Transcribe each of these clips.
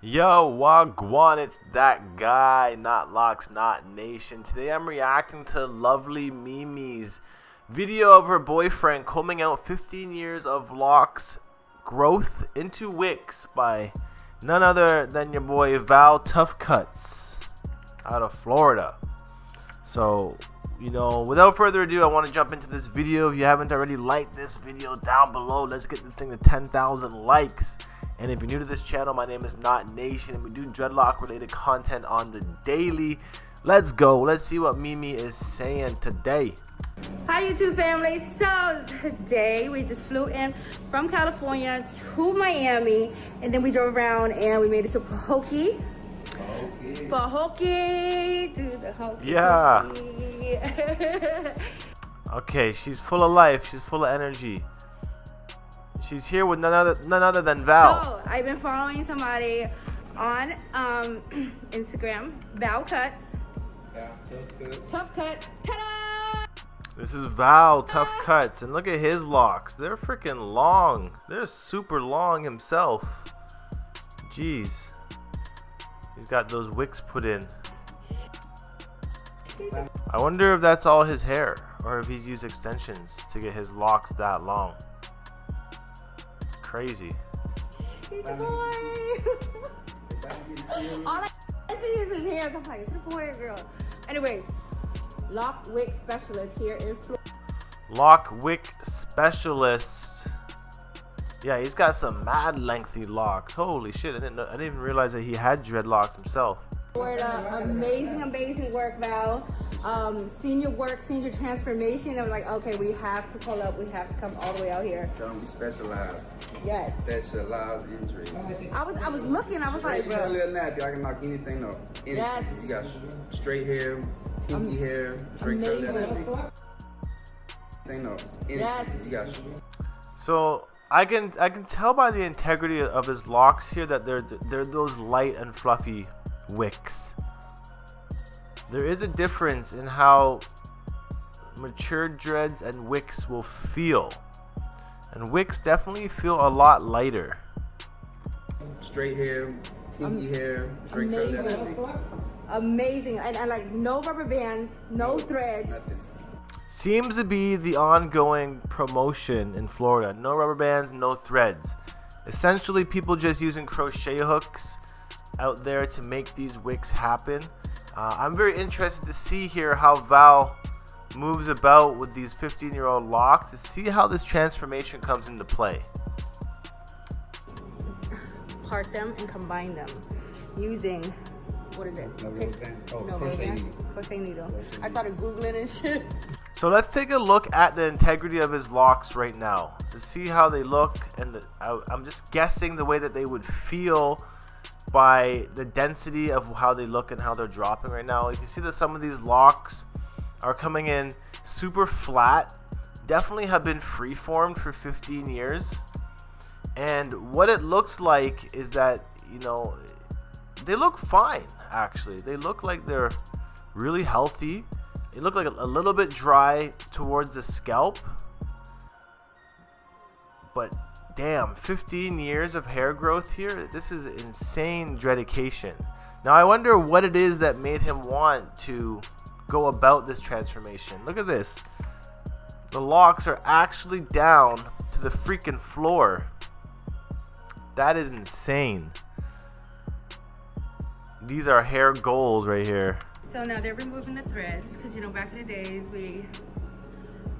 Yo, Wagwan, it's that guy, Knot Locks, Knot Nation. Today I'm reacting to lovely Mimi's video of her boyfriend combing out 15 years of Locks growth into Wicks by none other than your boy Val Tuff Cuts out of Florida. So, you know, without further ado, I want to jump into this video. If you haven't already liked this video down below, let's get the thing to 10,000 likes. And if you're new to this channel, my name is Knot Nation, and we do dreadlock related content on the daily. Let's go. Let's see what Mimi is saying today. Hi YouTube family. So today we just flew in from California to Miami and then we drove around and we made it to Pahokee. Pahokee. Dude, the Pahokee. Yeah. okay, she's full of life. She's full of energy. She's here with none other, none other than Val. So, I've been following somebody on um, Instagram, Val Cuts. Tuff Cuts. Ta-da! This is Val Tuff Cuts, and look at his locks. They're freaking long. They're super long himself. Jeez. He's got those wicks put in. I wonder if that's all his hair, or if he's used extensions to get his locks that long crazy. He's a boy. All I see is his hands. I'm like, is it a boy or girl? Anyways, Lock Wick Specialist here in Florida. Lock Wick Specialist. Yeah, he's got some mad lengthy locks. Holy shit, I didn't, know, I didn't even realize that he had dreadlocks himself. Florida, amazing, amazing work, Val um, senior work, senior transformation. I was like, okay, we have to pull up. We have to come all the way out here. Don't be specialized. Yes. Specialized injury. I was, I was looking. I was straight like, bro. little nappy. I can knock anything up. Anything. Yes. You got straight hair, kinky um, hair, straight amazing. cut Thing up. Anything. Yes. You got. So. I can I can tell by the integrity of his locks here that they're they're those light and fluffy wicks there is a difference in how mature dreads and wicks will feel. And wicks definitely feel a lot lighter. Straight hair, kinky um, hair, straight amazing. Amazing. And, and like no rubber bands, no threads. Nothing. Seems to be the ongoing promotion in Florida. No rubber bands, no threads. Essentially, people just using crochet hooks out there to make these wicks happen. Uh, I'm very interested to see here how Val moves about with these 15 year old locks to see how this transformation comes into play. Part them and combine them using what is it? No Pick, oh, no crochet needle. Crochet needle. I started googling and shit. So let's take a look at the integrity of his locks right now to see how they look and the, I, I'm just guessing the way that they would feel by the density of how they look and how they're dropping right now. You can see that some of these locks are coming in super flat. Definitely have been freeformed for 15 years. And what it looks like is that, you know, they look fine, actually. They look like they're really healthy. They look like a, little bit dry towards the scalp. But damn, 15 years of hair growth here? This is insane dedication. Now I wonder what it is that made him want to go about this transformation. Look at this. The locks are actually down to the freaking floor. That is insane. These are hair goals right here. So now they're removing the threads because you know back in the days we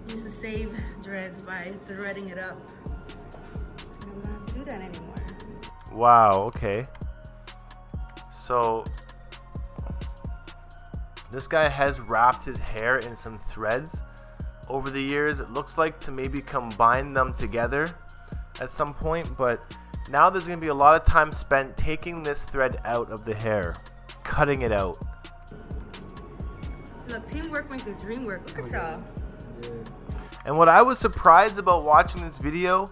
used to save dreads by threading it up that anymore. Wow, okay. So this guy has wrapped his hair in some threads over the years. It looks like to maybe combine them together at some point, but now there's going to be a lot of time spent taking this thread out of the hair, cutting it out. Look, teamwork makes the dream work. Look at y'all. And what I was surprised about watching this video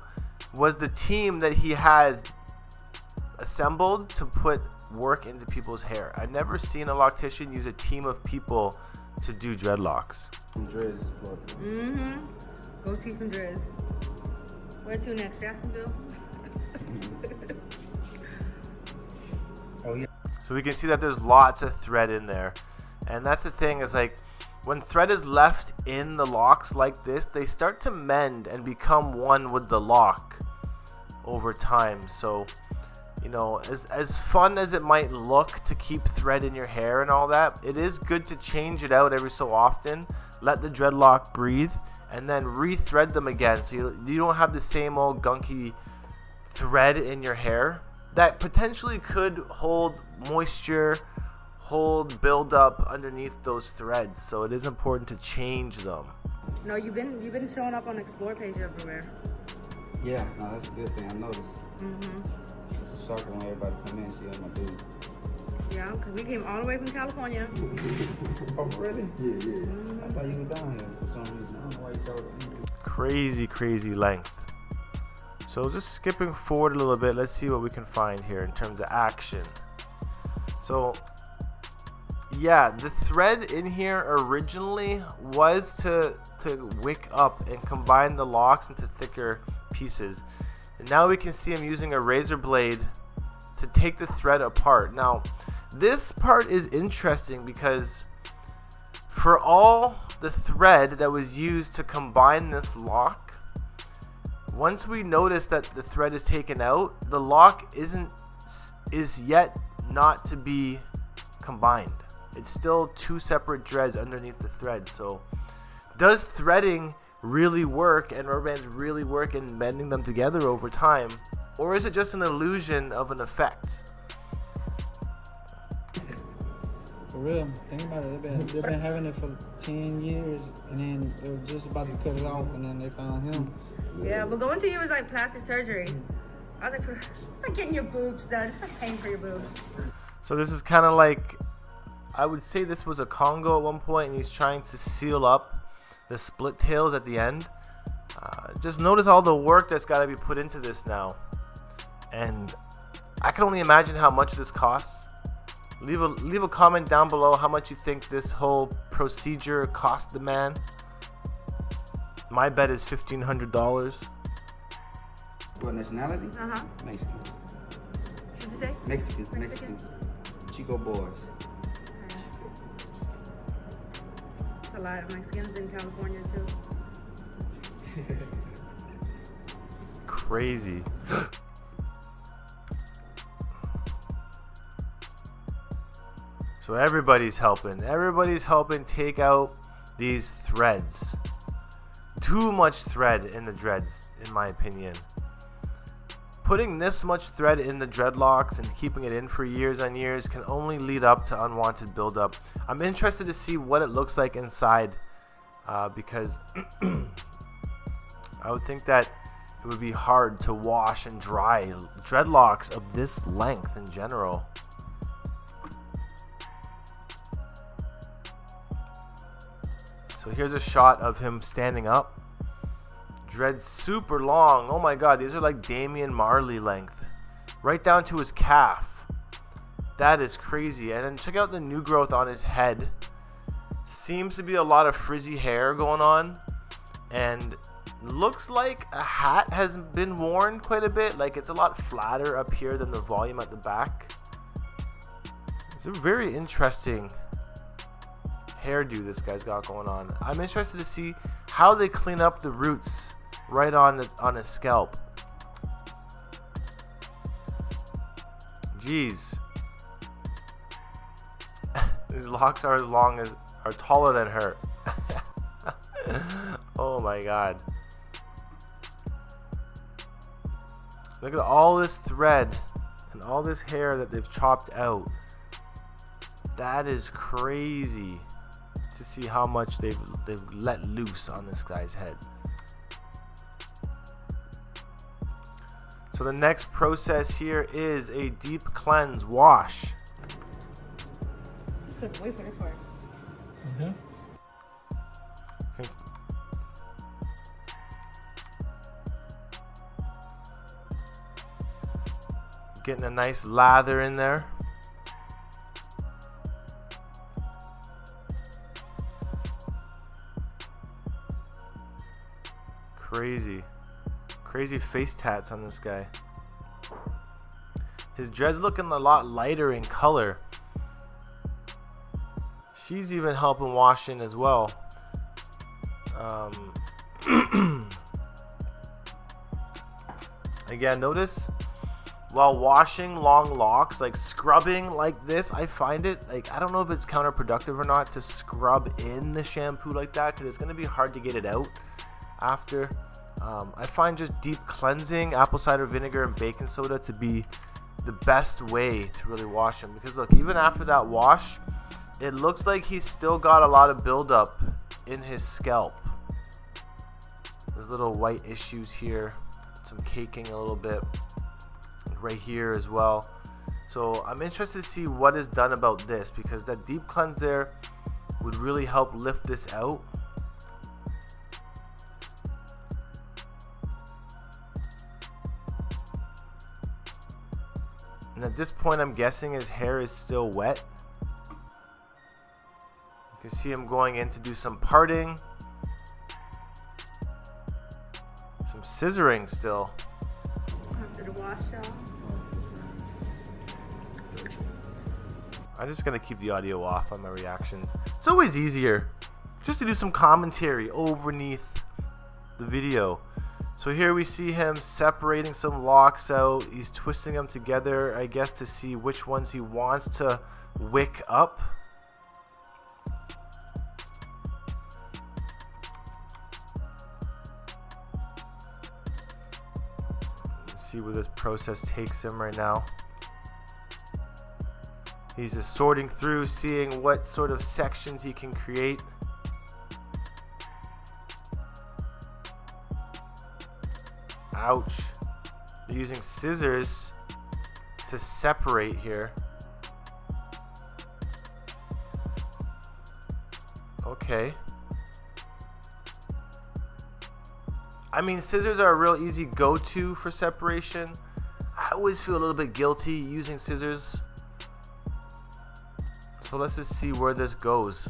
was the team that he has assembled to put work into people's hair. I've never seen a loctician use a team of people to do dreadlocks. Mm-hmm. Go see some Driz. Where to next? Jacksonville? Oh yeah. So we can see that there's lots of thread in there. And that's the thing is like when thread is left in the locks like this, they start to mend and become one with the lock over time. So, you know, as, as fun as it might look to keep thread in your hair and all that, it is good to change it out every so often. Let the dreadlock breathe and then rethread them again so you, you don't have the same old gunky thread in your hair that potentially could hold moisture hold build up underneath those threads so it is important to change them No, you've been you've been showing up on explore page everywhere. Yeah, no, that's a good thing. I noticed. Mm-hmm. It's a circle when everybody come in, see my dude. Yeah, because we came all the way from California. Oh, really? Yeah, yeah. I thought you were down here for some reason. I don't know why you told me. crazy crazy length so just skipping forward a little bit let's see what we can find here in terms of action so yeah the thread in here originally was to to wick up and combine the locks into thicker pieces. And now we can see him using a razor blade to take the thread apart. Now this part is interesting because for all the thread that was used to combine this lock once we notice that the thread is taken out the lock isn't is yet not to be combined. It's still two separate dreads underneath the thread. So does threading really work and rubber bands really work in bending them together over time or is it just an illusion of an effect For real, think about it. They've been, they've been having it for 10 years, and then they were just about to cut it off, and then they found him. Yeah, but going to you was like plastic surgery. I was like, it's like getting your boobs done. It's like paying for your boobs. So this is kind of like, I would say this was a Congo at one point, and he's trying to seal up the split tails at the end. Uh, just notice all the work that's got to be put into this now, and I can only imagine how much this costs. Leave a leave a comment down below how much you think this whole procedure cost the man. My bet is fifteen hundred dollars. What nationality? Uh huh. Mexican. What'd you say? Mexicans, Mexicans? Mexicans. Chico boys. A lot of Mexicans in California too. Crazy. So everybody's helping. Everybody's helping take out these threads. Too much thread in the dreads, in my opinion. Putting this much thread in the dreadlocks and keeping it in for years on years can only lead up to unwanted buildup. I'm interested to see what it looks like inside uh, because I would think that it would be hard to wash and dry dreadlocks of this length in general. So here's a shot of him standing up. Dreads super long. Oh my god, these are like Damian Marley length. Right down to his calf. That is crazy. And then check out the new growth on his head. Seems to be a lot of frizzy hair going on. And looks like a hat has been worn quite a bit. Like it's a lot flatter up here than the volume at the back. It's a very interesting hairdo this guy's got going on. I'm interested to see how they clean up the roots right on the, on his scalp. Jeez. His locks are as long as are taller than her. oh my god. Look at all this thread and all this hair that they've chopped out. That is crazy to see how much they've they've let loose on this guy's head. So the next process here is a deep cleanse wash. Couldn't wait for this part. Mm-hmm. Getting a nice lather in there. Crazy. Crazy face tats on this guy. His dreads looking a lot lighter in color. She's even helping washing as well. Um, again, notice while washing long locks, like scrubbing like this, I find it like I don't know if it's counterproductive or not to scrub in the shampoo like that because it's gonna be hard to get it out after. Um, I find just deep cleansing apple cider vinegar and baking soda to be the best way to really wash him because look, even after that wash, it looks like he's still got a lot of buildup in his scalp. There's little white issues here, some caking a little bit right here as well. So I'm interested to see what is done about this because that deep cleanse there would really help lift this out. At this point, I'm guessing his hair is still wet. You can see him going in to do some parting. Some scissoring still. I'm just gonna keep the audio off on my reactions. It's always easier just to do some commentary overneath the video. So here we see him separating some locks out. He's twisting them together, I guess, to see which ones he wants to wick up. See where this process takes him right now. He's just sorting through, seeing what sort of sections he can create. Ouch. They're using scissors to separate here. Okay. I mean, scissors are a real easy go-to for separation. I always feel a little bit guilty using scissors. So let's just see where this goes.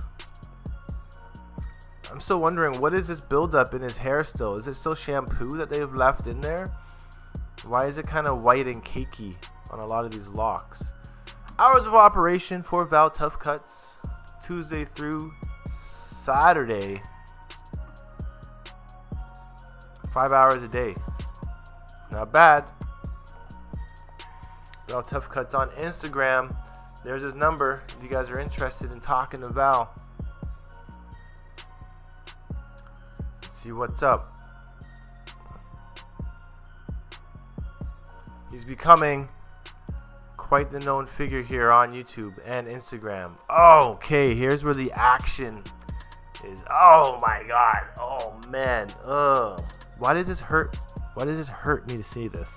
I'm still wondering, what is this buildup in his hair still? Is it still shampoo that they've left in there? Why is it kind of white and cakey on a lot of these locks? Hours of operation for Val Tuff Cuts, Tuesday through Saturday. Five hours a day. Not bad. Val Tuff Cuts on Instagram. There's his number if you guys are interested in talking to Val. See what's up. He's becoming quite the known figure here on YouTube and Instagram. Oh, okay, here's where the action is. Oh my god. Oh man. Ugh. Why does this hurt? Why does this hurt me to see this?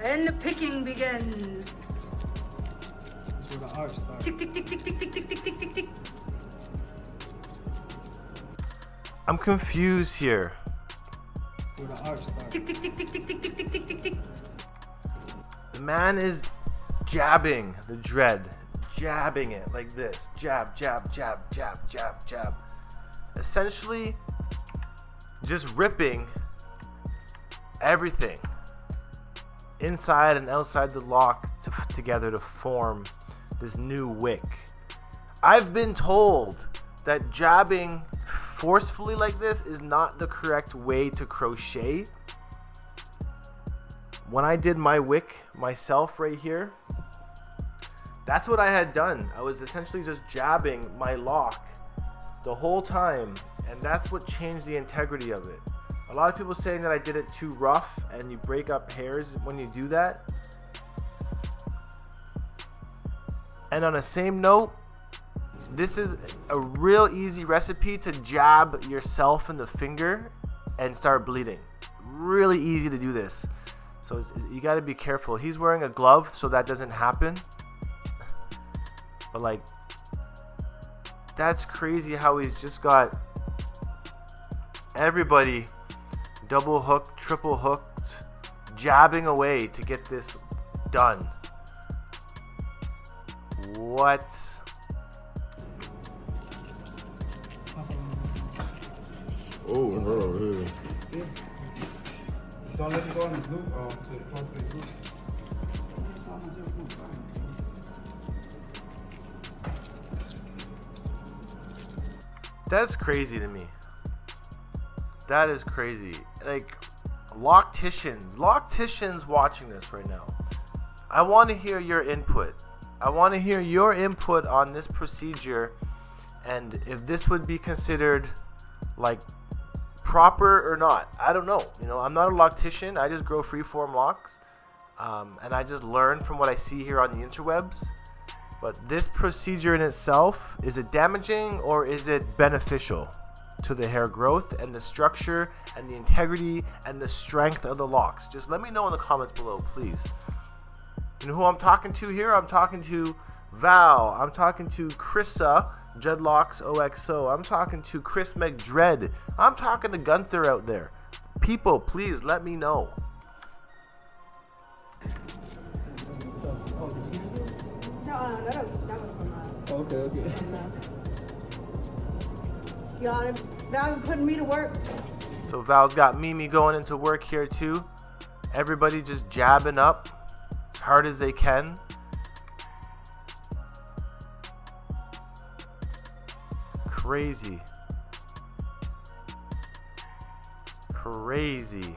And the picking begins. That's where the art starts. Tick, tick, tick, tick, tick, tick, tick, tick, tick, tick, I'm confused here. Tick, tick, tick, tick, tick, tick, tick, tick, tick, tick. The man is jabbing the dread, jabbing it like this. Jab, jab, jab, jab, jab, jab. Essentially, just ripping everything inside and outside the lock to, together to form this new wick. I've been told that jabbing forcefully like this is not the correct way to crochet. When I did my wick myself right here, that's what I had done. I was essentially just jabbing my lock the whole time, and that's what changed the integrity of it. A lot of people saying that I did it too rough and you break up hairs when you do that. And on the same note, this is a real easy recipe to jab yourself in the finger and start bleeding. Really easy to do this. So it's, you got to be careful. He's wearing a glove so that doesn't happen. But like, that's crazy how he's just got everybody double hooked, triple hooked, jabbing away to get this done. What? Oh, her over here. Don't let it go in the group, to the close group. My just group, fine. That's crazy to me. That is crazy. Like, locticians, locticians watching this right now. I want to hear your input. I want to hear your input on this procedure and if this would be considered like proper or not. I don't know. You know, I'm not a loctician. I just grow freeform locks. Um, and I just learn from what I see here on the interwebs. But this procedure in itself, is it damaging or is it beneficial to the hair growth and the structure and the integrity and the strength of the locks? Just let me know in the comments below, please. You know who I'm talking to here? I'm talking to Val. I'm talking to Chrissa, Dreadlocks OXO. I'm talking to Chris McDread. I'm talking to Gunther out there. People, please let me know. No, that was, that was from Okay, okay. y'all. Y'all been putting me to work. So Val's got Mimi going into work here too. Everybody just jabbing up as hard as they can. Crazy. Crazy.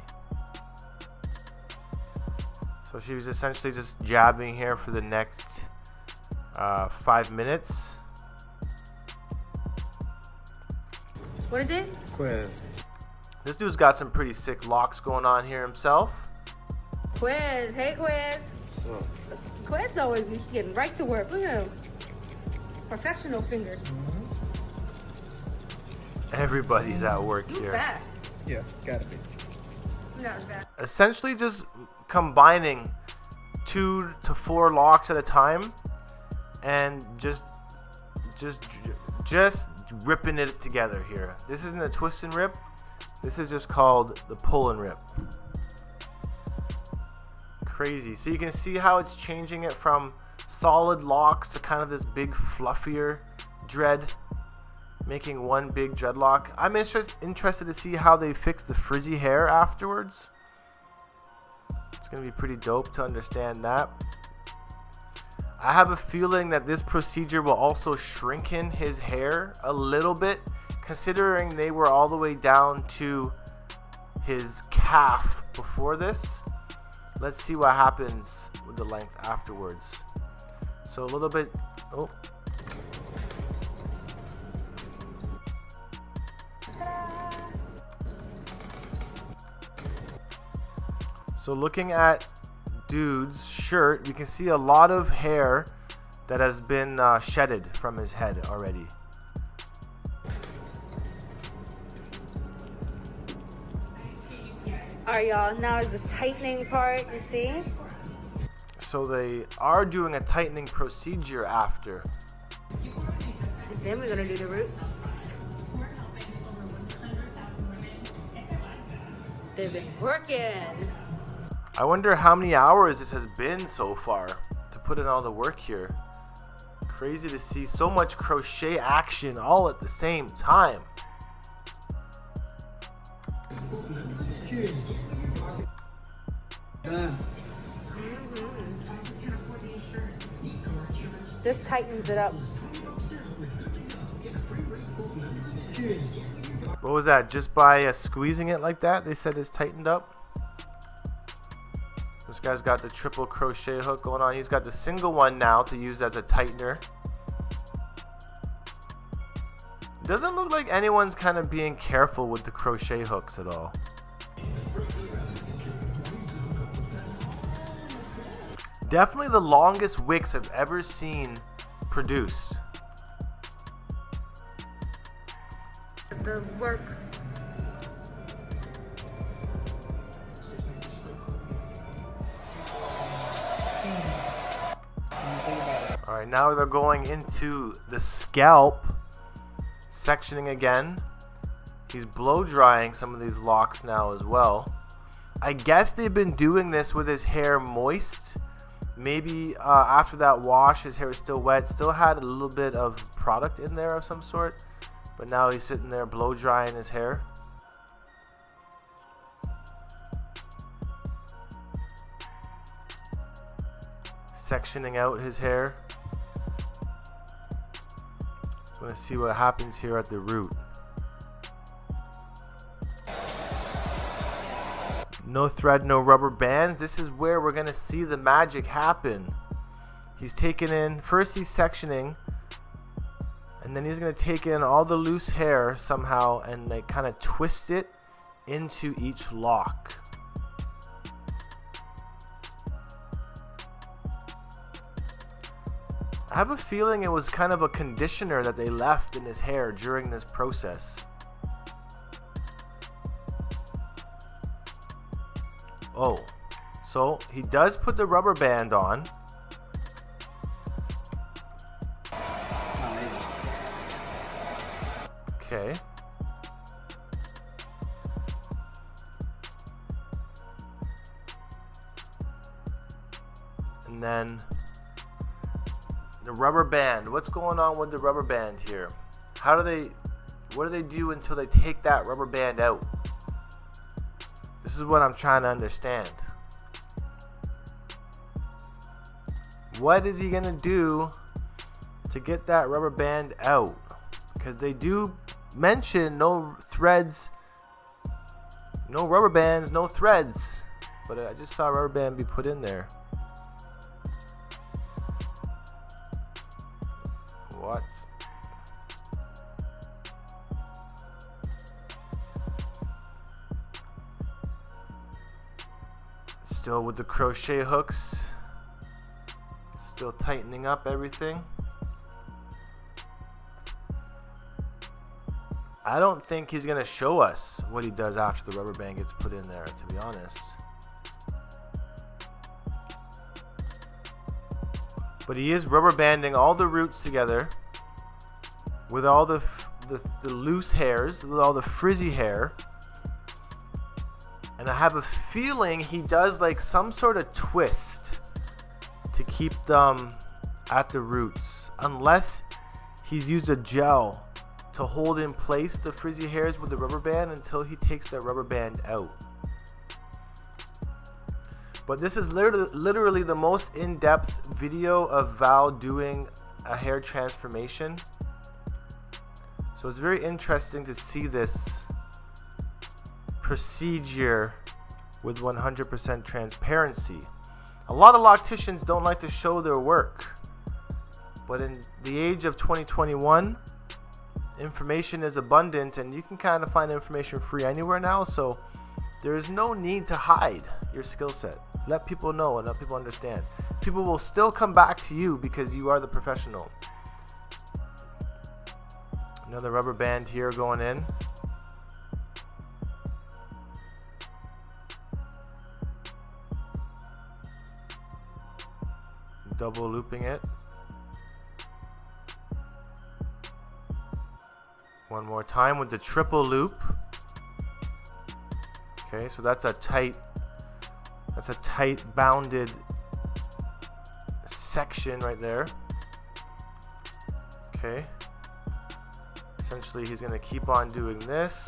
So she was essentially just jabbing here for the next uh, five minutes. What is it? Quiz. This dude's got some pretty sick locks going on here himself. Quiz. Hey, Quiz. So, Quiz always be getting right to work. Look at him. Professional fingers. Everybody's at work You here. fast. yeah, gotta be. No, it's fast. Essentially, just combining two to four locks at a time, and just, just, just ripping it together here. This isn't a twist and rip. This is just called the pull and rip. Crazy. So you can see how it's changing it from solid locks to kind of this big fluffier dread making one big dreadlock. I'm interest, interested to see how they fix the frizzy hair afterwards. It's going to be pretty dope to understand that. I have a feeling that this procedure will also shrinken his hair a little bit, considering they were all the way down to his calf before this. Let's see what happens with the length afterwards. So a little bit. Oh, So looking at dude's shirt, you can see a lot of hair that has been uh, shedded from his head already. All right, y'all. Now is the tightening part. You see? So they are doing a tightening procedure after. And then we're gonna do the roots. They've been working. I wonder how many hours this has been so far to put in all the work here. Crazy to see so much crochet action all at the same time. This tightens it up. What was that? Just by uh, squeezing it like that, they said it's tightened up. This guy's got the triple crochet hook going on. He's got the single one now to use as a tightener. Doesn't look like anyone's kind of being careful with the crochet hooks at all. Definitely the longest wicks I've ever seen produced. The work. now they're going into the scalp, sectioning again. He's blow drying some of these locks now as well. I guess they've been doing this with his hair moist. Maybe uh, after that wash, his hair was still wet, still had a little bit of product in there of some sort. But now he's sitting there blow drying his hair. sectioning out his hair. To see what happens here at the root. No thread, no rubber bands. This is where we're to see the magic happen. He's taking in, first he's sectioning, and then he's to take in all the loose hair somehow and like kind of twist it into each lock. I have a feeling it was kind of a conditioner that they left in his hair during this process. Oh, so he does put the rubber band on. Rubber band. What's going on with the rubber band here? How do they, what do they do until they take that rubber band out? This is what I'm trying to understand. What is he going to do to get that rubber band out? Because they do mention no threads, no rubber bands, no threads. But I just saw a rubber band be put in there. What? Still with the crochet hooks. Still tightening up everything. I don't think he's going to show us what he does after the rubber band gets put in there, to be honest. But he is rubber banding all the roots together with all the, the, the loose hairs, with all the frizzy hair. And I have a feeling he does like some sort of twist to keep them at the roots. Unless he's used a gel to hold in place the frizzy hairs with the rubber band until he takes that rubber band out. But this is literally, literally the most in-depth video of Val doing a hair transformation. So it's very interesting to see this procedure with 100% transparency. A lot of locticians don't like to show their work. But in the age of 2021, information is abundant and you can kind of find information free anywhere now. So there is no need to hide your skill set. Let people know and let people understand. People will still come back to you because you are the professional. Another rubber band here going in. Double looping it. One more time with the triple loop. Okay, so that's a tight that's a tight bounded section right there. Okay. Essentially he's gonna keep on doing this.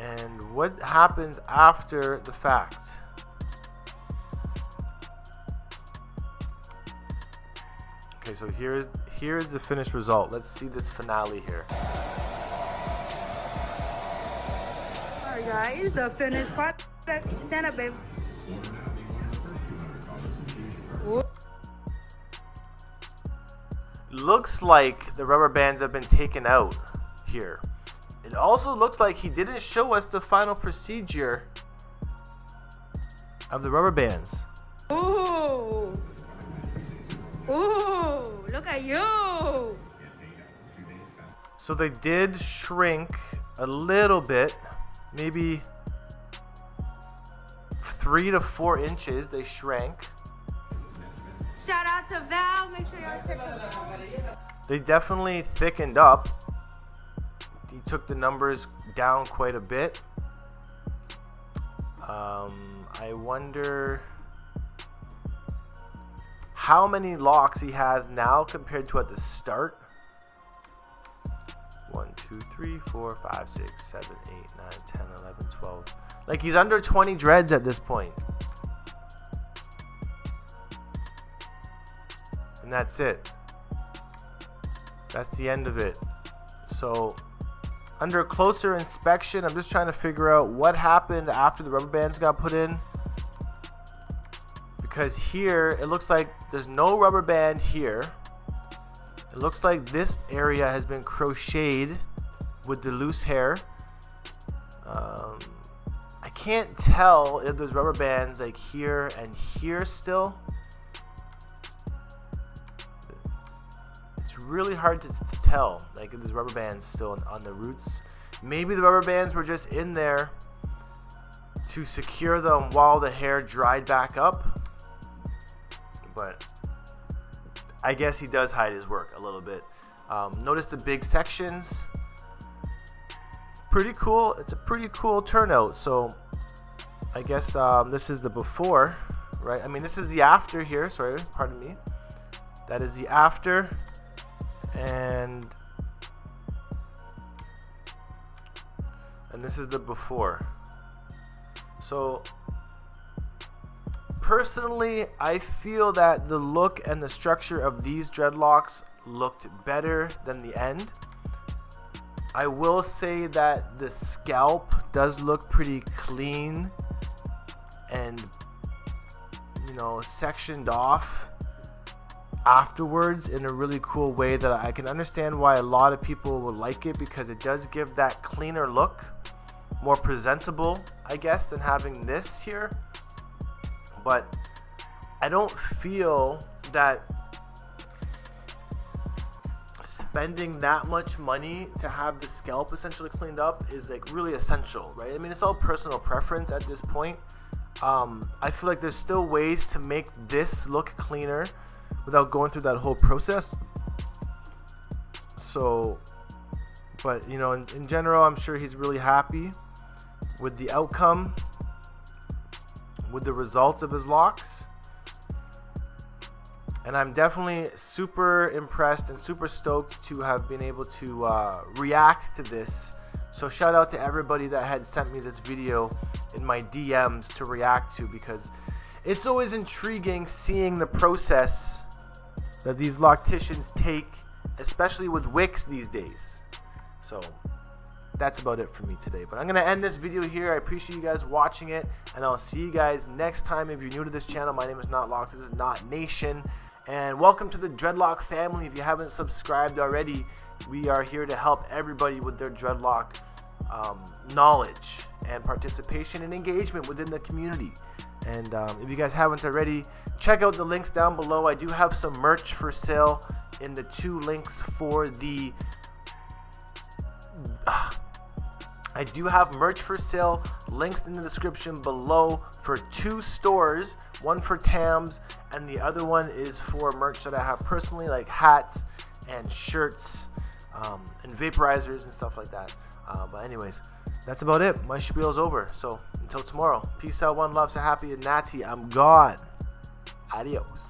And what happens after the fact? Okay, so here's here's the finished result. Let's see this finale here. Alright guys, the finished part. Stand up, babe. Looks like the rubber bands have been taken out here. It also looks like he didn't show us the final procedure of the rubber bands. Ooh. Ooh, look at you. So they did shrink a little bit, maybe three to four inches. They shrank. Shout out to Val. Make sure y'all check out. They definitely thickened up. He took the numbers down quite a bit. Um, I wonder how many locks he has now compared to at the start. 1, 2, 3, 4, 5, 6, 7, 8, 9, 10, 11, 12. Like he's under 20 dreads at this point. and that's it. That's the end of it. So under closer inspection, I'm just trying to figure out what happened after the rubber bands got put in. Because here, it looks like there's no rubber band here. It looks like this area has been crocheted with the loose hair. Um, can't tell if there's rubber bands like here and here still. It's really hard to, to tell like if there's rubber bands still on, on the roots. Maybe the rubber bands were just in there to secure them while the hair dried back up. But I guess he does hide his work a little bit. Um, notice the big sections. Pretty cool. It's a pretty cool turnout. So I guess um, this is the before, right? I mean, this is the after here. Sorry, pardon me. That is the after. And and this is the before. So personally, I feel that the look and the structure of these dreadlocks looked better than the end. I will say that the scalp does look pretty clean and you know sectioned off afterwards in a really cool way that I can understand why a lot of people would like it because it does give that cleaner look more presentable I guess than having this here but I don't feel that spending that much money to have the scalp essentially cleaned up is like really essential, right? I mean, it's all personal preference at this point. Um, I feel like there's still ways to make this look cleaner without going through that whole process. So, but you know, in, in general, I'm sure he's really happy with the outcome with the results of his locks. And I'm definitely super impressed and super stoked to have been able to uh, react to this. So shout out to everybody that had sent me this video in my DMs to react to because it's always intriguing seeing the process that these locticians take, especially with wicks these days. So that's about it for me today. But I'm going to end this video here. I appreciate you guys watching it, and I'll see you guys next time. If you're new to this channel, my name is Knot Locks. This is Knot Nation. And welcome to the Dreadlock family. If you haven't subscribed already, we are here to help everybody with their dreadlock um, knowledge and participation and engagement within the community. And um, if you guys haven't already, check out the links down below. I do have some merch for sale in the two links for the I do have merch for sale, links in the description below for two stores, one for Tams and the other one is for merch that I have personally like hats and shirts um, and vaporizers and stuff like that. Uh, but anyways, that's about it. My spiel is over. So until tomorrow, peace out, one love, so happy and natty. I'm gone. Adios.